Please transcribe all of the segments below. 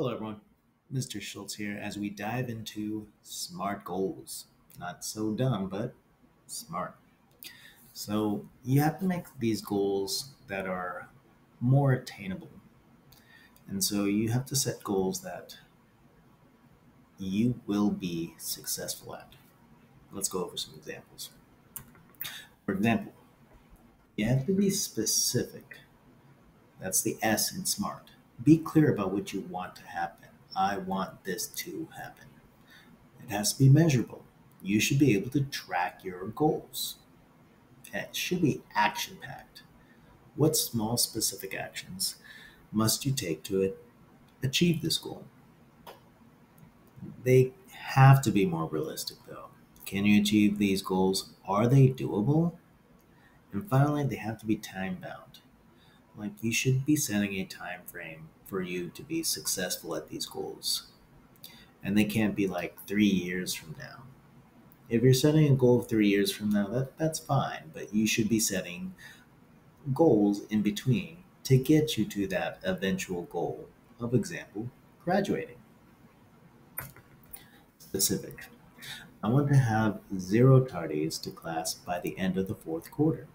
Hello, everyone. Mr. Schultz here as we dive into SMART goals. Not so dumb, but smart. So, you have to make these goals that are more attainable. And so, you have to set goals that you will be successful at. Let's go over some examples. For example, you have to be specific. That's the S in SMART. Be clear about what you want to happen. I want this to happen. It has to be measurable. You should be able to track your goals. It should be action packed. What small specific actions must you take to achieve this goal? They have to be more realistic, though. Can you achieve these goals? Are they doable? And finally, they have to be time bound. Like you should be setting a time frame for you to be successful at these goals. And they can't be like three years from now. If you're setting a goal of three years from now, that, that's fine, but you should be setting goals in between to get you to that eventual goal of example, graduating. Specific. I want to have zero tardies to class by the end of the fourth quarter.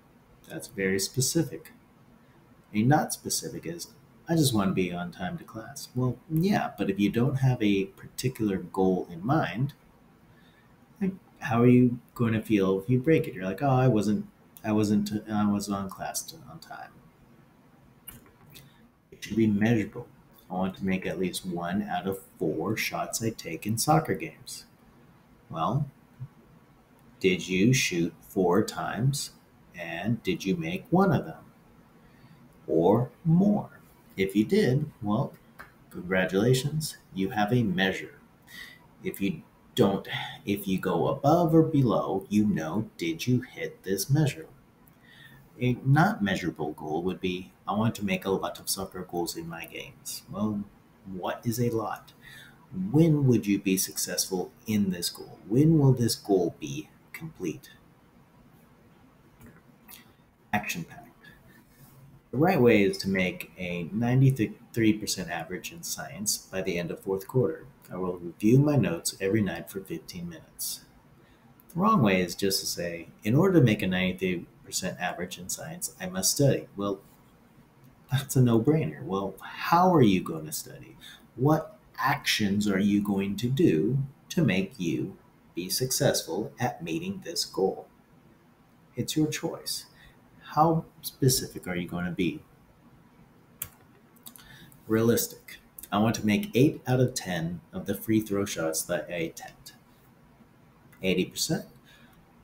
That's very specific. A not specific is, I just want to be on time to class. Well, yeah, but if you don't have a particular goal in mind, like, how are you going to feel if you break it? You're like, oh, I wasn't, I wasn't, I was on class to, on time. It should be measurable. I want to make at least one out of four shots I take in soccer games. Well, did you shoot four times and did you make one of them? Or more? If you did, well, congratulations, you have a measure. If you don't, if you go above or below, you know, did you hit this measure? A not measurable goal would be I want to make a lot of soccer goals in my games. Well, what is a lot? When would you be successful in this goal? When will this goal be complete? Action packed. The right way is to make a 93% average in science by the end of fourth quarter. I will review my notes every night for 15 minutes. The wrong way is just to say, in order to make a 93% average in science, I must study. Well, that's a no brainer. Well, how are you going to study? What actions are you going to do to make you be successful at meeting this goal? It's your choice. How specific are you going to be? Realistic. I want to make 8 out of 10 of the free throw shots that I attempt. 80%?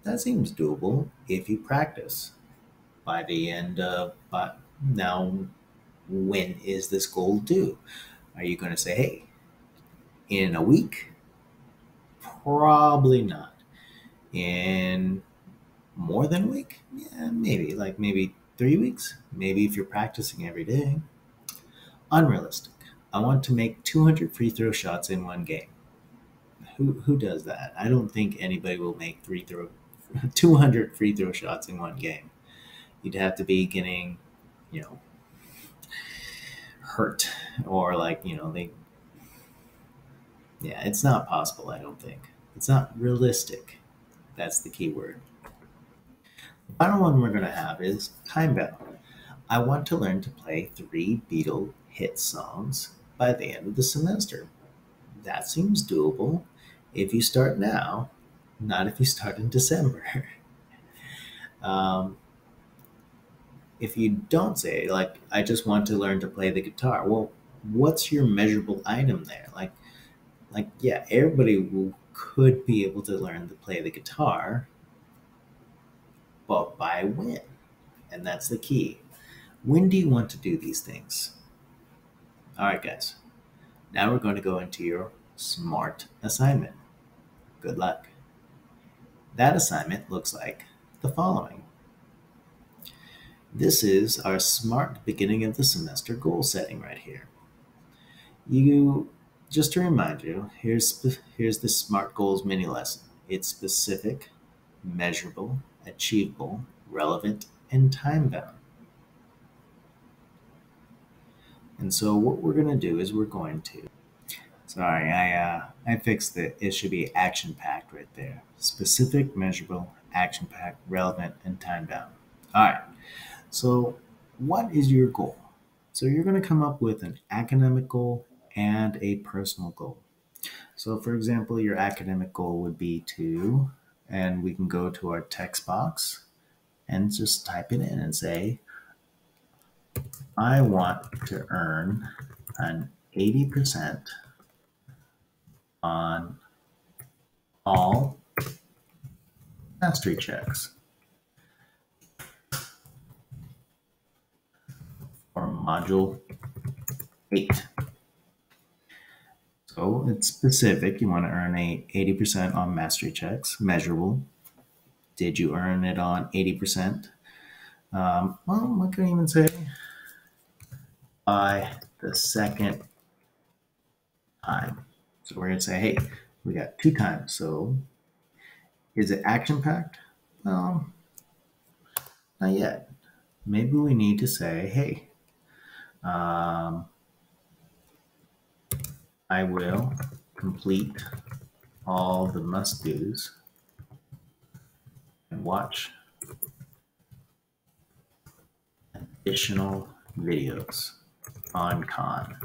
That seems doable if you practice. By the end of, but now, when is this goal due? Are you going to say, hey, in a week? Probably not. In more than a week? Yeah, maybe. Like maybe three weeks? Maybe if you're practicing every day. Unrealistic. I want to make 200 free throw shots in one game. Who, who does that? I don't think anybody will make free throw 200 free throw shots in one game. You'd have to be getting, you know, hurt or like, you know, they yeah, it's not possible, I don't think. It's not realistic. That's the key word. Final one we're going to have is time bound. I want to learn to play three Beatle hit songs by the end of the semester. That seems doable if you start now, not if you start in December. um, if you don't say, like, I just want to learn to play the guitar, well, what's your measurable item there? Like, like yeah, everybody will, could be able to learn to play the guitar, but by when? And that's the key. When do you want to do these things? All right, guys. Now we're going to go into your SMART assignment. Good luck. That assignment looks like the following. This is our SMART beginning of the semester goal setting right here. You just to remind you, here's here's the SMART goals mini lesson. It's specific, measurable, achievable, relevant, and time bound. And so what we're going to do is we're going to Sorry, I uh, I fixed it. It should be action packed right there. Specific, measurable, action packed, relevant, and time bound. All right. So, what is your goal? So, you're going to come up with an academic goal and a personal goal. So, for example, your academic goal would be to, and we can go to our text box and just type it in and say, I want to earn an 80% on all mastery checks for module 8. So it's specific. You want to earn a 80% on mastery checks, measurable. Did you earn it on 80%? Um, well, I can I even say by the second time. So we're going to say, hey, we got two times. So is it action packed? Um, not yet. Maybe we need to say, hey, um, I will complete all the must do's and watch additional videos on Khan.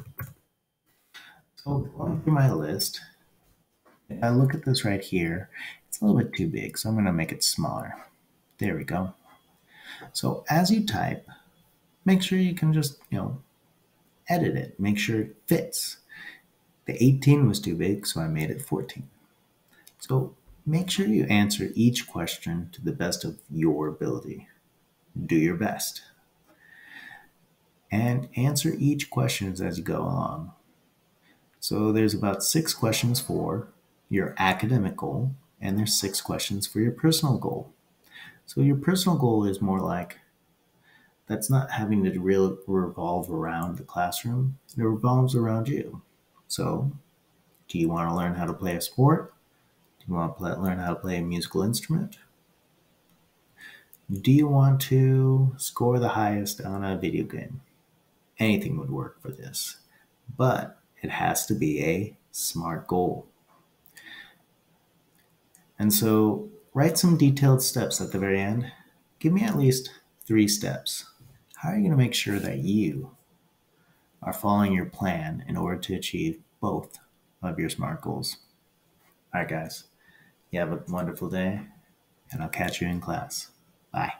So going through my list, if I look at this right here, it's a little bit too big, so I'm going to make it smaller. There we go. So as you type, make sure you can just, you know, edit it, make sure it fits. The 18 was too big, so I made it 14. So make sure you answer each question to the best of your ability. Do your best. And answer each question as you go along. So there's about six questions for your academic goal, and there's six questions for your personal goal. So your personal goal is more like that's not having to real revolve around the classroom. It revolves around you. So, do you want to learn how to play a sport? Do you want to play, learn how to play a musical instrument? Do you want to score the highest on a video game? Anything would work for this. But it has to be a SMART goal. And so write some detailed steps at the very end. Give me at least three steps. How are you going to make sure that you are following your plan in order to achieve both of your SMART goals? All right, guys. You have a wonderful day, and I'll catch you in class. Bye.